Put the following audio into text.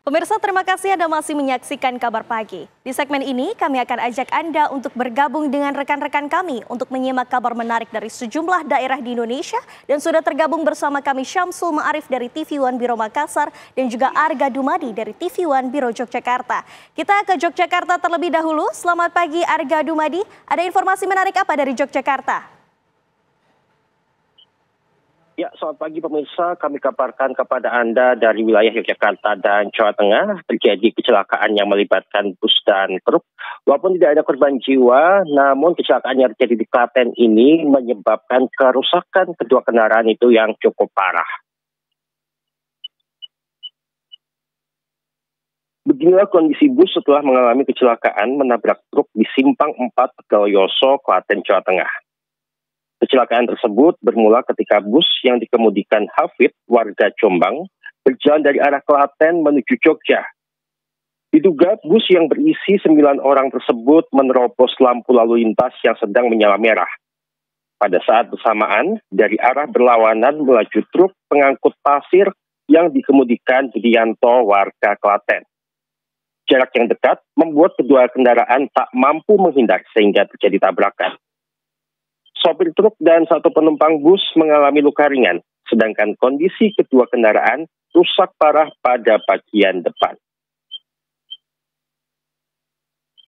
Pemirsa, terima kasih Anda masih menyaksikan kabar pagi. Di segmen ini, kami akan ajak Anda untuk bergabung dengan rekan-rekan kami untuk menyimak kabar menarik dari sejumlah daerah di Indonesia. Dan sudah tergabung bersama kami Syamsul Ma'arif dari TV One Biro Makassar dan juga Arga Dumadi dari TV One Biro Yogyakarta. Kita ke Yogyakarta terlebih dahulu. Selamat pagi Arga Dumadi. Ada informasi menarik apa dari Yogyakarta? Ya, selamat pagi pemirsa. Kami kabarkan kepada Anda dari wilayah Yogyakarta dan Jawa Tengah terjadi kecelakaan yang melibatkan bus dan truk. Walaupun tidak ada korban jiwa, namun kecelakaan yang terjadi di Klaten ini menyebabkan kerusakan kedua kendaraan itu yang cukup parah. Beginilah kondisi bus setelah mengalami kecelakaan menabrak truk di Simpang 4 Tegalyoso, Klaten, Jawa Tengah. Kecelakaan tersebut bermula ketika bus yang dikemudikan Hafid, warga Jombang, berjalan dari arah Klaten menuju Jogja. Diduga bus yang berisi sembilan orang tersebut menerobos lampu lalu lintas yang sedang menyala merah. Pada saat bersamaan, dari arah berlawanan melaju truk pengangkut pasir yang dikemudikan Budianto warga Klaten. Jarak yang dekat membuat kedua kendaraan tak mampu menghindar sehingga terjadi tabrakan. Sopir truk dan satu penumpang bus mengalami luka ringan, sedangkan kondisi kedua kendaraan rusak parah pada bagian depan.